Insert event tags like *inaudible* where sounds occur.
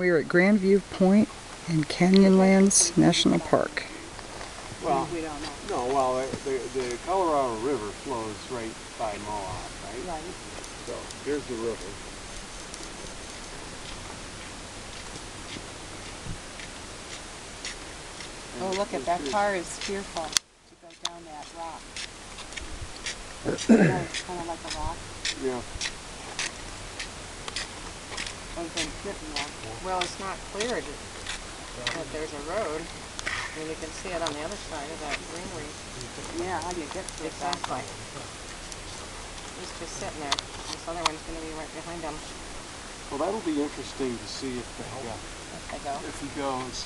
We are at Grandview Point in Canyonlands National Park. Well, We don't know. no, well, the, the Colorado River flows right by Moab, right? Right. So here's the river. Oh, look at that car is fearful to go down that rock. It's *coughs* kind of like a rock. Yeah. Something hitting that. Well, it's not clear that that there's a road. I mean, you can see it on the other side of that greenery. Yeah, how do you get to it? Exactly. He's just sitting there. This other one's gonna be right behind him Well, that'll be interesting to see if they, uh, as they go. if he goes.